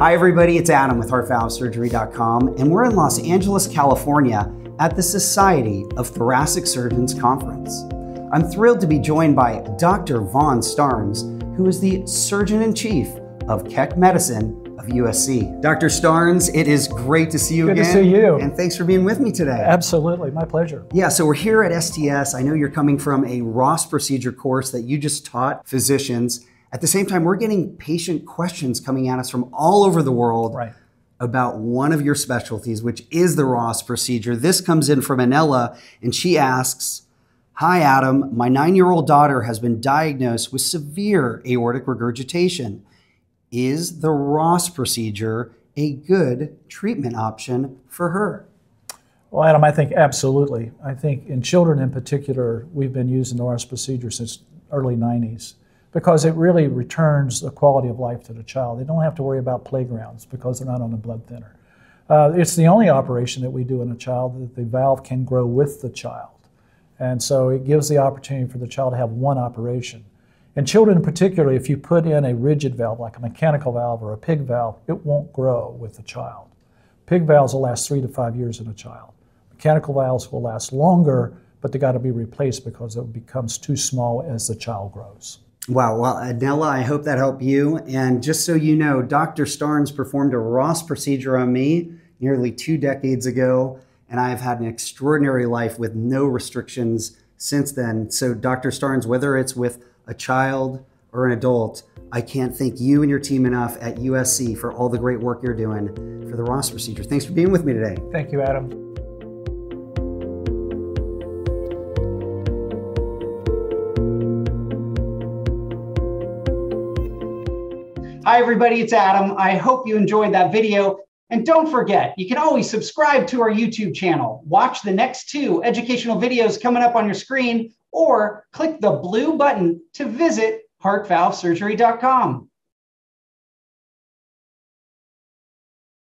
Hi, everybody. It's Adam with HeartValveSurgery.com, and we're in Los Angeles, California at the Society of Thoracic Surgeons Conference. I'm thrilled to be joined by Dr. Vaughn Starnes, who is the Surgeon in Chief of Keck Medicine of USC. Dr. Starnes, it is great to see you Good again. to see you. And thanks for being with me today. Absolutely, my pleasure. Yeah, so we're here at STS. I know you're coming from a Ross procedure course that you just taught physicians. At the same time, we're getting patient questions coming at us from all over the world Right. about one of your specialties, which is the Ross procedure. This comes in from Anella, and she asks Hi, Adam. My nine year old daughter has been diagnosed with severe aortic regurgitation. Is the Ross procedure a good treatment option for her? Well, Adam, I think absolutely. I think in children in particular, we've been using the Ross procedure since early 90s because it really returns the quality of life to the child. They don't have to worry about playgrounds because they're not on a blood thinner. Uh, it's the only operation that we do in a child that the valve can grow with the child. And so it gives the opportunity for the child to have one operation. In children, particularly, if you put in a rigid valve like a mechanical valve or a pig valve, it won't grow with the child. Pig valves will last three to five years in a child. Mechanical valves will last longer, but they got to be replaced because it becomes too small as the child grows. Wow. Well, Adela, I hope that helped you. And just so you know, Dr. Starnes performed a Ross procedure on me nearly two decades ago, and I've had an extraordinary life with no restrictions since then. So, Dr. Starnes, whether it's with a child or an adult, I can't thank you and your team enough at USC for all the great work you're doing for the Ross procedure. Thanks for being with me today. Thank you, Adam. Hi, everybody, it's Adam. I hope you enjoyed that video. And don't forget, you can always subscribe to our YouTube channel, watch the next two educational videos coming up on your screen, or click the blue button to visit heartvalvesurgery.com.